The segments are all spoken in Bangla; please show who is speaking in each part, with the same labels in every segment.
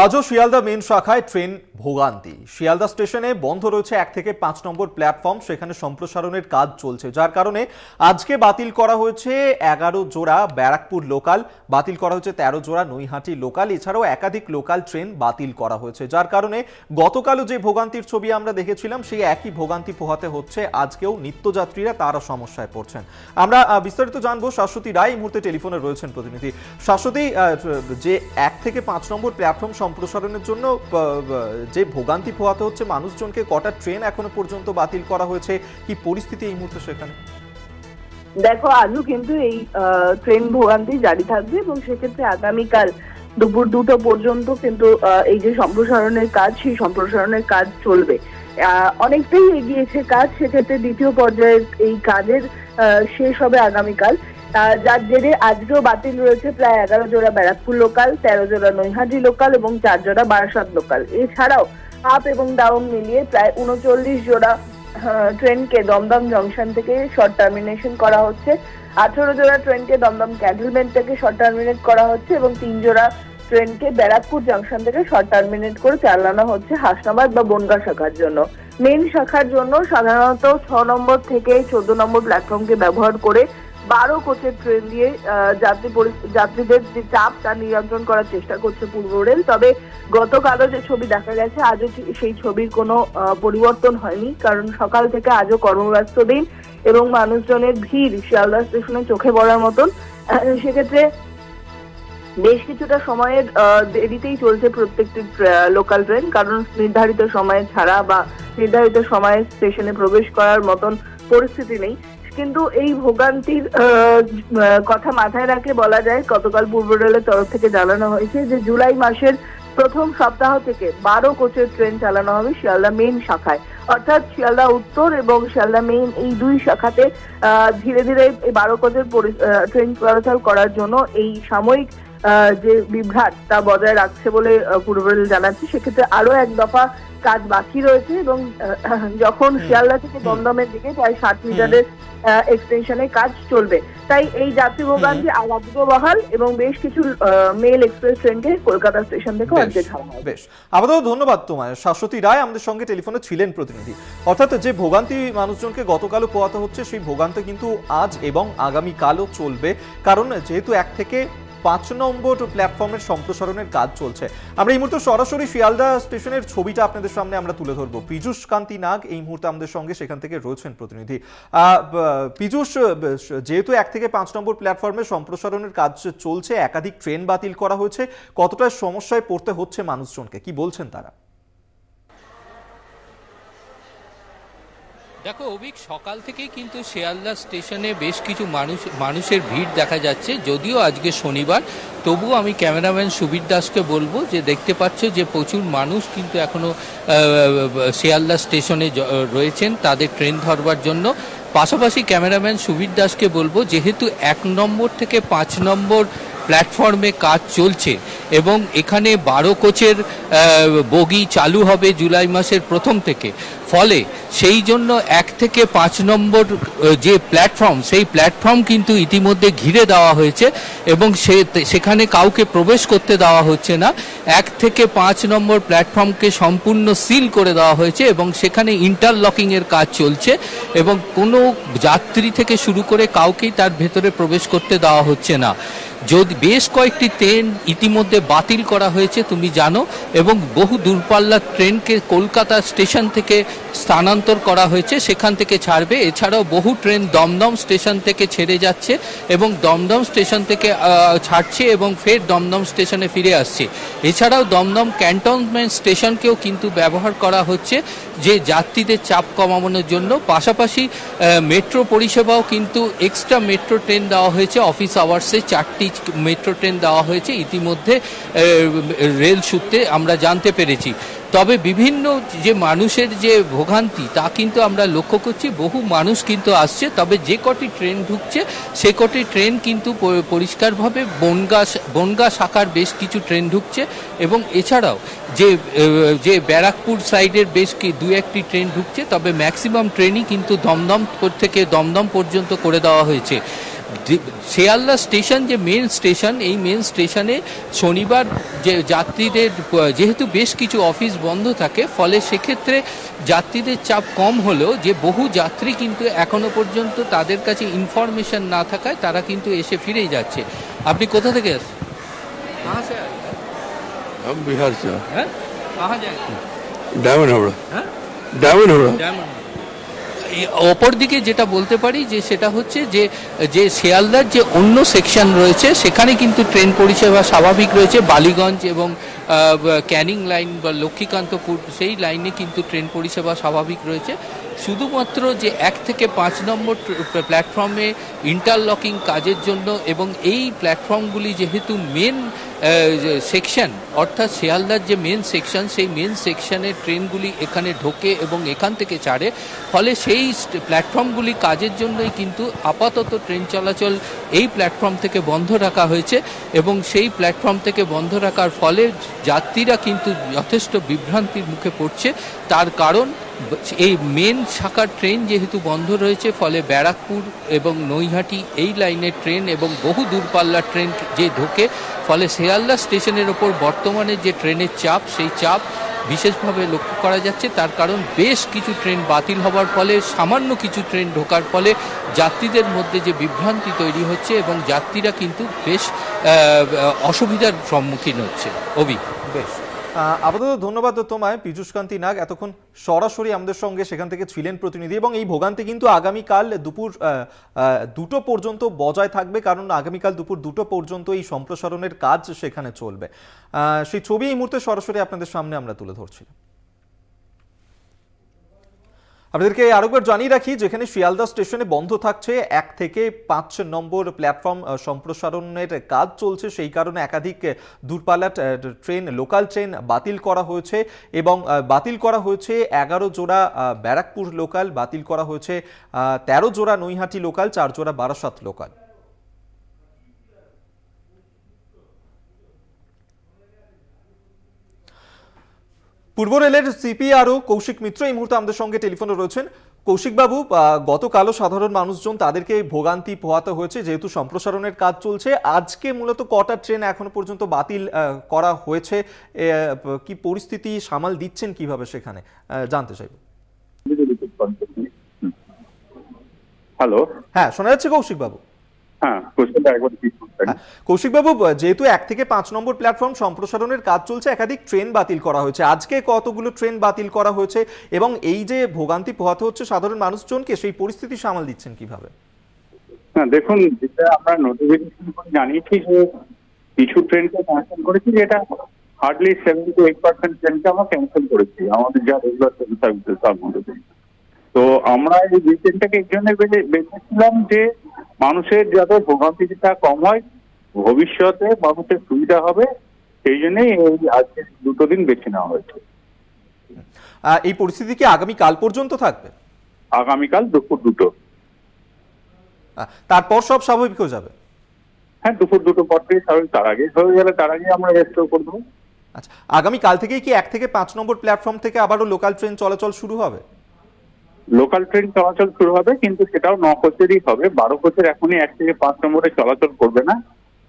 Speaker 1: আজও শিয়ালদা মেন শাখায় ট্রেন ভোগান্তি। শিয়ালদা স্টেশনে বন্ধ রয়েছে এক থেকে পাঁচ নম্বর প্ল্যাটফর্ম, সেখানে সম্প্রসারণের কাজ চলছে, যার কারণে আজকে বাতিল করা হয়েছে এগারো জোড়া ব্যারাকপুর লোকাল, বাতিল করা হয়েছে তেরো জোড়া নৈহাটি লোকাল, এছাড়াও একাধিক লোকাল ট্রেন বাতিল করা হয়েছে, যার কারণে গতকালও যে ভোগান্তির ছবি আমরা দেখেছিলাম, সেই একই ভোগান্তি পোহাতে হচ্ছে আজকেও নিত্যযাত্রীরা, তারা সমস্যায় পড়ছেন। আমরা বিস্তারিত জানব শাশ্বতী রায়, এই মুহূর্তে টেলিফোনে রয়েছেন প্রতিনিধি। শাশ্বতী যে এক থেকে পাঁচ নম্বর প্ল্যাটফর্ম সম্প্রসারণের জন্য যে ভোগান্তি পোহাতে হচ্ছে মানুষজনকে, কটা ট্রেন এখনও পর্যন্ত বাতিল করা হয়েছে? কি পরিস্থিতি এই মুহূর্তে সেখানে?
Speaker 2: দেখো, আজও কিন্তু এই ট্রেন ভোগান্তি জারি থাকবে এবং সেক্ষেত্রে আগামীকাল দুপুর দুটো পর্যন্ত কিন্তু এই যে সম্প্রসারণের কাজ, সেই সম্প্রসারণের কাজ চলবে। অনেকটাই এগিয়েছে কাজ, সেক্ষেত্রে দ্বিতীয় পর্যায়ের এই কাজের শেষ হবে আগামীকাল। যার জেরে আজকেও বাতিল রয়েছে প্রায় এগারো জোড়া ব্যারাকপুর লোকাল, তেরো জোড়া নৈহাটি লোকাল এবং চার জোড়া বারাসাত লোকাল। এছাড়াও আপ এবং ডাউন মিলিয়ে প্রায় উনচল্লিশ জোড়া ট্রেনকে দমদম জংশন থেকে শর্ট টার্মিনেশন করা হচ্ছে। আঠারো জোড়া ট্রেনকে দমদম ক্যান্টনমেন্ট থেকে শর্ট টার্মিনেট করা হচ্ছে এবং তিন জোড়া ট্রেনকে ব্যারাকপুর জংশন থেকে শর্ট টার্মিনেট করে চালানো হচ্ছে হাসনাবাদ বা বনগা শাখার জন্য। মেন শাখার জন্য সাধারণত ছ নম্বর থেকে চোদ্দ নম্বর প্ল্যাটফর্মকে ব্যবহার করে বারো কোচের ট্রেন দিয়ে যাত্রী যাত্রীদের যে চাপ তা নিয়ন্ত্রণ করার চেষ্টা করছে পূর্ব রেল। তবে গতকালও যে ছবি দেখা গেছে, আজও সেই ছবির কোনো পরিবর্তন হয়নি। কারণ সকাল থেকে আজও কর্মব্যস্ত দিন এবং মানুষজনের ভিড় শিয়ালদা স্টেশনে চোখে পড়ার মতন। সেক্ষেত্রে বেশ কিছুটা সময়ের দেরিতেই চলছে প্রত্যেকটি লোকাল ট্রেন কারণ নির্ধারিত সময়ে ছাড়া বা নির্ধারিত সময়ে স্টেশনে প্রবেশ করার মতন পরিস্থিতি নেই। কিন্তু এই ভোগান্তির কথা মাথায় রাখলে বলা যায় গতকাল পূর্ব রেলের তরফ থেকে জানানো হয়েছে যে জুলাই মাসের প্রথম সপ্তাহ থেকে বারো কোচের ট্রেন চালানো হবে শিয়ালদা মেইন শাখায়। অর্থাৎ শিয়ালদা উত্তর এবং শিয়ালদা মেইন এই দুই শাখাতে ধীরে ধীরে বারো কোচের ট্রেন চলাচল করার জন্য এই সাময়িক যে বিভ্রাট তা বজায় রাখছে বলে আহ, পূর্ব রেল জানাচ্ছে। সেক্ষেত্রে আরও এক দফা কাজ বাকি রয়েছে এবং যখন শিয়ালদা থেকে দমদমের দিকে প্রায় ষাট মিটারের এক্সটেনশনে কাজ চলবে। তাই এই যাত্রী ভোগান্তি আজও বহাল এবং বেশ কিছু মেল এক্সপ্রেস ট্রেনকে কলকাতা স্টেশন আজকে ছাড়া
Speaker 1: বেশ। আপাতত ধন্যবাদ তোমায়। শাশ্বতী রায় আমাদের সঙ্গে টেলিফোনে ছিলেন প্রতিনিধি। অর্থাৎ যে ভোগান্তি মানুষজনকে গতকালও পোয়াতে হচ্ছে সেই ভোগান্তি কিন্তু আজ এবং আগামীকালও চলবে। কারণ যেহেতু এক থেকে পাঁচ নম্বর প্ল্যাটফর্মের সম্প্রসারণের কাজ চলছে। আমরা এই মুহূর্তে সরাসরি শিয়ালদা স্টেশনের ছবিটা আপনাদের সামনে আমরা তুলে ধরবো। পীযুষ কান্তি নাগ এই মুহূর্তে আমাদের সঙ্গে সেখান থেকে রয়েছেন প্রতিনিধি। পীযুষ যেহেতু এক থেকে পাঁচ নম্বর প্ল্যাটফর্মে সম্প্রসারণের কাজ চলছে, একাধিক ট্রেন বাতিল করা হয়েছে, কতটা সমস্যায় পড়তে হচ্ছে মানুষজনকে? কি বলছেন তারা?
Speaker 3: দেখো, অভিক, সকাল থেকেই কিন্তু শিয়ালদা স্টেশনে বেশ কিছু মানুষ মানুষের ভিড় দেখা যাচ্ছে, যদিও আজকে শনিবার। তবুও আমি ক্যামেরাম্যান সুবীর দাসকে বলব যে, দেখতে পাচ্ছ যে প্রচুর মানুষ কিন্তু এখনও শিয়ালদা স্টেশনে রয়েছেন তাদের ট্রেন ধরবার জন্য। পাশাপাশি ক্যামেরাম্যান সুবীর দাসকে বলব, যেহেতু এক নম্বর থেকে পাঁচ নম্বর প্ল্যাটফর্মে কাজ চলছে এবং এখানে বারো কোচের বগি চালু হবে জুলাই মাসের প্রথম থেকে। ফলে সেই জন্য এক থেকে পাঁচ নম্বর যে প্ল্যাটফর্ম সেই প্ল্যাটফর্ম কিন্তু ইতিমধ্যে ঘিরে দেওয়া হয়েছে এবং সে, সেখানে কাউকে প্রবেশ করতে দেওয়া হচ্ছে না। এক থেকে পাঁচ নম্বর প্ল্যাটফর্মকে সম্পূর্ণ সিল করে দেওয়া হয়েছে এবং সেখানে ইন্টারলকিংয়ের কাজ চলছে এবং কোনো যাত্রী থেকে শুরু করে কাউকেই তার ভেতরে প্রবেশ করতে দেওয়া হচ্ছে না। যদি বেশ কয়েকটি ট্রেন ইতিমধ্যে বাতিল করা হয়েছে, তুমি জানো, এবং বহু দূরপাল্লার ট্রেনকে কলকাতা স্টেশন থেকে স্থানান্তর করা হয়েছে, সেখান থেকে ছাড়বে। এছাড়াও বহু ট্রেন দমদম স্টেশন থেকে ছেড়ে যাচ্ছে এবং দমদম স্টেশন থেকে ছাড়ছে এবং ফের দমদম স্টেশনে ফিরে আসছে। এছাড়াও দমদম ক্যান্টনমেন্ট স্টেশনকেও কিন্তু ব্যবহার করা হচ্ছে। যে যাত্রীদের চাপ কমানোর জন্য। পাশাপাশি মেট্রো পরিষেবাও কিন্তু এক্সট্রা মেট্রো ট্রেন দেওয়া হয়েছে। অফিস আওয়ার্সে চারটি মেট্রো ট্রেন দেওয়া হয়েছে। ইতিমধ্যে রেল সূত্রে আমরা জানতে পেরেছি। তবে বিভিন্ন যে মানুষের যে ভোগান্তি, তা কিন্তু আমরা লক্ষ্য করছি। বহু মানুষ কিন্তু আসছে, তবে যে কটি ট্রেন ঢুকছে, সে কটি ট্রেন কিন্তু পরিষ্কারভাবে বনগা বনগা শাখার বেশ কিছু ট্রেন ঢুকছে এবং এছাড়াও যে যে ব্যারাকপুর সাইডের বেশ কি, দু একটি ট্রেন ঢুকছে, তবে ম্যাক্সিমাম ট্রেনই কিন্তু দমদম থেকে দমদম পর্যন্ত করে দেওয়া হয়েছে। শিয়ালদা স্টেশন যে মেন স্টেশন এই মেন স্টেশনে শনিবার যে যাত্রীদের আহ, যেহেতু বেশ কিছু অফিস বন্ধ থাকে ফলে সেক্ষেত্রে যাত্রীদের চাপ কম হলেও যে বহু যাত্রী কিন্তু এখনো পর্যন্ত তাদের কাছে ইনফরমেশন না থাকায় তারা কিন্তু এসে ফিরেই যাচ্ছে আপনি কোথা থেকে আসছেন কাহা সে আয়ে?
Speaker 4: हम बिहार से
Speaker 3: হ্যাঁ কাহা যায়
Speaker 4: डायमंड हावड़ा
Speaker 3: হ্যাঁ
Speaker 4: डायमंड हावड़ा
Speaker 3: অপর দিকে যেটা বলতে পারি যে সেটা হচ্ছে যে যে শিয়ালদার যে অন্য সেকশন রয়েছে, সেখানে কিন্তু ট্রেন পরিষেবা স্বাভাবিক রয়েছে। বালিগঞ্জ এবং ক্যানিং লাইন বা লক্ষ্মীকান্তপুর সেই লাইনে কিন্তু ট্রেন পরিষেবা স্বাভাবিক রয়েছে। শুধুমাত্র যে এক থেকে পাঁচ নম্বর প্ল্যাটফর্মে ইন্টারলকিং কাজের জন্য এবং এই প্ল্যাটফর্মগুলি যেহেতু মেন সেকশন অর্থাৎ শিয়ালদার যে মেন সেকশন সেই মেন সেকশনের ট্রেনগুলি এখানে ঢোকে এবং এখান থেকে ছাড়ে। ফলে সেই প্ল্যাটফর্মগুলি কাজের জন্যই কিন্তু আপাতত ট্রেন চলাচল এই প্ল্যাটফর্ম থেকে বন্ধ রাখা হয়েছে এবং সেই প্ল্যাটফর্ম থেকে বন্ধ রাখার ফলে যাত্রীরা কিন্তু যথেষ্ট বিভ্রান্তির মুখে পড়ছে। তার কারণ এই মেন শাখার ট্রেন যেহেতু বন্ধ রয়েছে, ফলে ব্যারাকপুর এবং নৈহাটি এই লাইনের ট্রেন এবং বহু দূরপাল্লার ট্রেন যে ঢোকে, ফলে শেয়ালদা স্টেশনের ওপর বর্তমানে যে ট্রেনের চাপ, সেই চাপ বিশেষভাবে লক্ষ্য করা যাচ্ছে। তার কারণ বেশ কিছু ট্রেন বাতিল হবার ফলে, সামান্য কিছু ট্রেন ঢোকার ফলে যাত্রীদের মধ্যে যে বিভ্রান্তি তৈরি হচ্ছে এবং যাত্রীরা কিন্তু বেশ অসুবিধার সম্মুখীন হচ্ছে। অভি?
Speaker 1: বেশ। আপাতত ধন্যবাদ তোমায়, পীযুষকান্তি নাগ। এতক্ষণ সরাসরি আমাদের সঙ্গে সেখান থেকে ছিলেন প্রতিনিধি এবং এই ভোগান্তি কিন্তু আগামীকাল দুপুর দুটো পর্যন্ত বজায় থাকবে, কারণ আগামীকাল দুপুর দুটো পর্যন্ত এই সম্প্রসারণের কাজ সেখানে চলবে। সেই ছবি এই মুহূর্তে সরাসরি আপনাদের সামনে আমরা তুলে ধরছিলাম আপনাদেরকে আরেকবার জানিয়ে রাখি, যেখানে শিয়ালদা স্টেশনে বন্ধ থাকছে এক থেকে পাঁচ নম্বর প্ল্যাটফর্ম সম্প্রসারণের কাজ চলছে। সেই কারণে একাধিক দূরপাল্লা ট্রেন, লোকাল ট্রেন বাতিল করা হয়েছে এবং বাতিল করা হয়েছে এগারো জোড়া ব্যারাকপুর লোকাল, বাতিল করা হয়েছে তেরো জোড়া নৈহাটি লোকাল, চার জোড়া বারাসাত লোকাল। পূর্ব রেলের সিপিআরও কৌশিক মিত্র এই মুহূর্তে আমাদের সঙ্গে টেলিফোনে রয়েছেন। কৌশিকবাবু গতকালও সাধারণ মানুষজন তাদেরকে ভোগান্তি পোহাতে হয়েছে যেহেতু সম্প্রসারণের কাজ চলছে। আজকে মূলত কটা ট্রেন এখনও পর্যন্ত বাতিল করা হয়েছে। কি পরিস্থিতি সামাল দিচ্ছেন কীভাবে সেখানে? জানতে চাইব।
Speaker 5: হ্যালো।
Speaker 1: হ্যাঁ শোনা যাচ্ছে কৌশিকবাবু?
Speaker 5: হ্যাঁ করতেন
Speaker 1: হ্যাঁ, যেহেতু এক থেকে পাঁচ নম্বর প্ল্যাটফর্ম সম্প্রসারণের কাজ চলছে একাধিক ট্রেন বাতিল করা হয়েছে। আজকে কতগুলো ট্রেন বাতিল করা হয়েছে এবং এই যে ভোগান্তি পোহাতে হচ্ছে সাধারণ মানুষজনকে সেই পরিস্থিতি সামাল দিচ্ছেন কীভাবে?
Speaker 5: হ্যাঁ দেখুন যেটা আমরা নোটিফিকেশন করে জানিয়েছি যে কিছু ট্রেনকে ক্যান্সেল করেছি যেটা hardly seven to eight percent ট্রেনকে আমরা ক্যান্সেল করেছি। আমাদের যা রেগুলার ট্রেন সার্ভিসেস তার মধ্যে। তো আমরা এই দুই ট্রেনটাকে এই জন্য বেছেছিলাম যে মানুষের যাতে ভোগান্তিটা কম হয় ভবিষ্যতে মানুষের সুবিধা হবে সেই জন্যই এই আজকে দুটো দিন বেছে নেওয়া হয়েছে।
Speaker 1: এই পরিস্থিতি কি আগামী কাল পর্যন্ত থাকবে?
Speaker 5: আগামীকাল দুপুর দুটো।
Speaker 1: তারপর সব স্বাভাবিক হয়ে যাবে?
Speaker 5: হ্যাঁ দুপুর দুটো পর থেকে স্বাভাবিক। তার আগে হয়ে গেলে তার আগে আমরা রেস্টোর করে দেবো
Speaker 1: আচ্ছা আগামী কাল থেকেই কি এক থেকে পাঁচ নম্বর প্ল্যাটফর্ম থেকে আবারও লোকাল ট্রেন চলাচল শুরু হবে?
Speaker 5: লোকাল ট্রেন চলাচল শুরু হবে, কিন্তু সেটাও ন কোচেরই হবে। বারো কোচের এখনই এক থেকে পাঁচ নম্বরে চলাচল করবে না।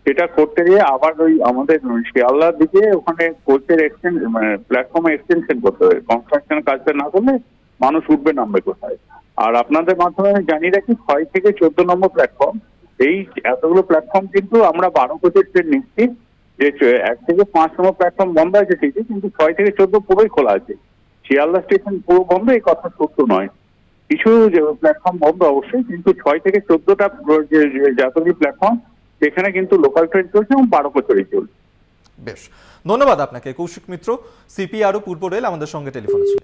Speaker 5: সেটা করতে গিয়ে আবার ওই আমাদের শিয়ালদার দিকে ওখানে কোচের এক্সটেন্স মানে প্ল্যাটফর্মে এক্সটেনশন করতে হবে। কনস্ট্রাকশন কাজটা না করলে মানুষ উঠবে নামবে কোথায়? আর আপনাদের মাধ্যমে আমি জানিয়ে রাখি, ছয় থেকে চোদ্দ নম্বর প্ল্যাটফর্ম এই এতগুলো প্ল্যাটফর্ম কিন্তু আমরা বারো কোচের ট্রেন নিচ্ছি। যে এক থেকে পাঁচ নম্বর প্ল্যাটফর্ম বন্ধ আছে ঠিকই, কিন্তু ছয় থেকে চোদ্দ পুরোই খোলা আছে। শিয়ালদা স্টেশন পুরো বন্ধ, এই কথা সত্য নয়। কিছু প্ল্যাটফর্ম বন্ধ অবশ্যই, কিন্তু ছয় থেকে চোদ্দটা যাত্রী প্ল্যাটফর্ম সেখানে কিন্তু লোকাল ট্রেন চলছে এবং বারো বছরই চলছে।
Speaker 1: বেশ। ধন্যবাদ আপনাকে। কৌশিক মিত্র সিপিআরও পূর্ব রেল আমাদের সঙ্গে টেলিফোনে ছিল